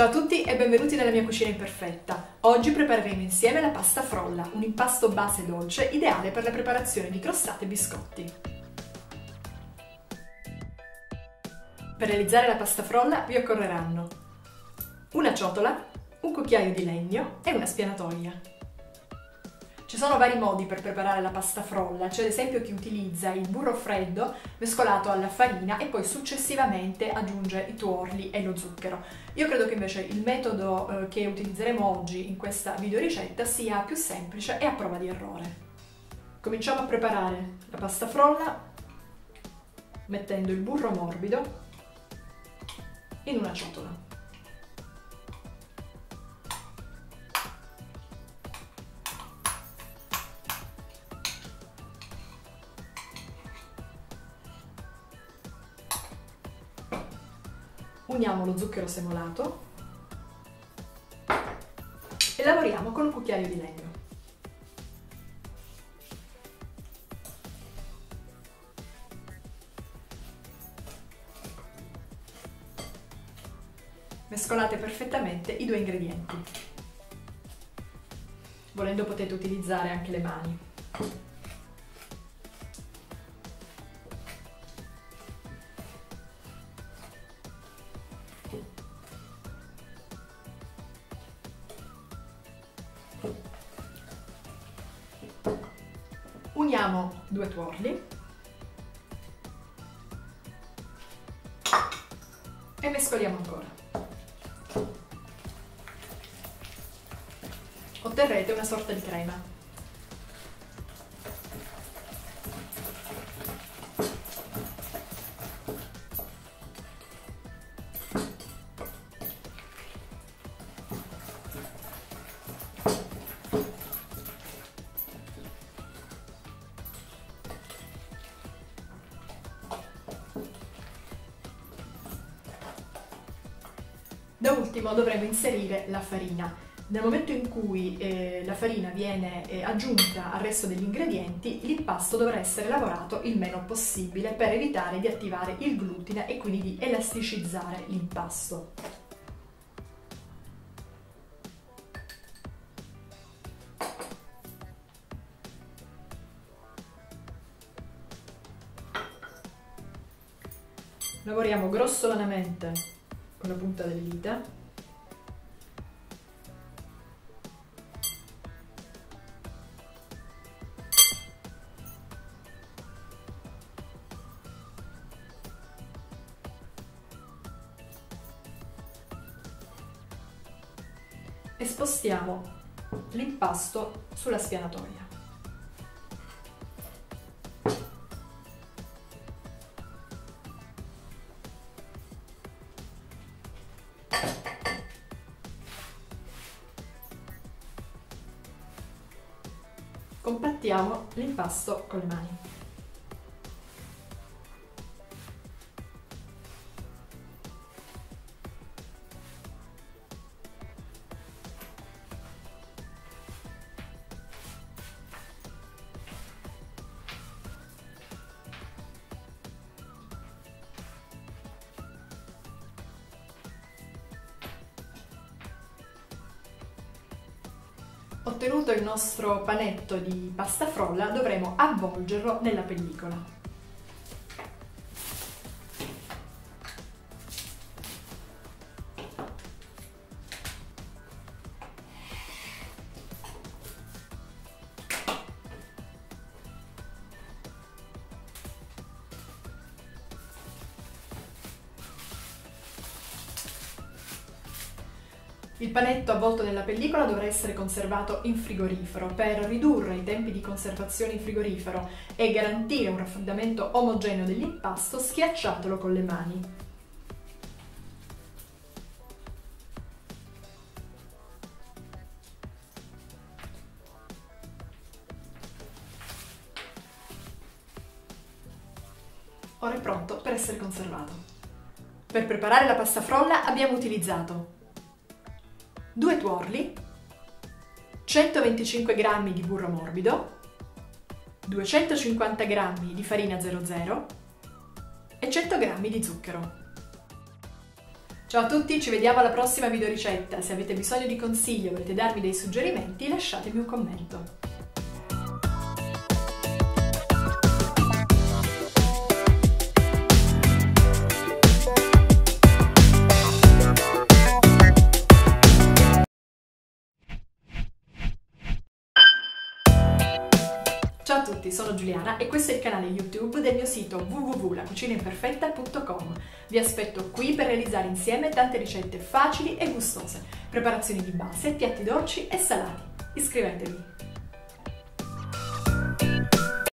Ciao a tutti e benvenuti nella mia cucina imperfetta. Oggi prepareremo insieme la pasta frolla, un impasto base dolce ideale per la preparazione di crostate e biscotti. Per realizzare la pasta frolla vi occorreranno una ciotola, un cucchiaio di legno e una spianatoia. Ci sono vari modi per preparare la pasta frolla, c'è ad esempio chi utilizza il burro freddo mescolato alla farina e poi successivamente aggiunge i tuorli e lo zucchero. Io credo che invece il metodo eh, che utilizzeremo oggi in questa videoricetta sia più semplice e a prova di errore. Cominciamo a preparare la pasta frolla mettendo il burro morbido in una ciotola. Uniamo lo zucchero semolato e lavoriamo con un cucchiaio di legno. Mescolate perfettamente i due ingredienti. Volendo potete utilizzare anche le mani. Uniamo due tuorli e mescoliamo ancora. Otterrete una sorta di crema. Da ultimo dovremo inserire la farina. Nel momento in cui eh, la farina viene eh, aggiunta al resto degli ingredienti, l'impasto dovrà essere lavorato il meno possibile per evitare di attivare il glutine e quindi di elasticizzare l'impasto. Lavoriamo grossolanamente la punta delle dita e spostiamo l'impasto sulla spianatoia. Compattiamo l'impasto con le mani. Ottenuto il nostro panetto di pasta frolla dovremo avvolgerlo nella pellicola. Il panetto avvolto nella pellicola dovrà essere conservato in frigorifero per ridurre i tempi di conservazione in frigorifero e garantire un raffreddamento omogeneo dell'impasto schiacciatelo con le mani. Ora è pronto per essere conservato. Per preparare la pasta frolla abbiamo utilizzato 2 tuorli, 125 g di burro morbido, 250 g di farina 00 e 100 g di zucchero. Ciao a tutti, ci vediamo alla prossima videoricetta. Se avete bisogno di consigli o volete darmi dei suggerimenti, lasciatemi un commento. Tutti, sono Giuliana e questo è il canale YouTube del mio sito www.lacucinaimperfetta.com. Vi aspetto qui per realizzare insieme tante ricette facili e gustose, preparazioni di base, piatti dolci e salati. Iscrivetevi!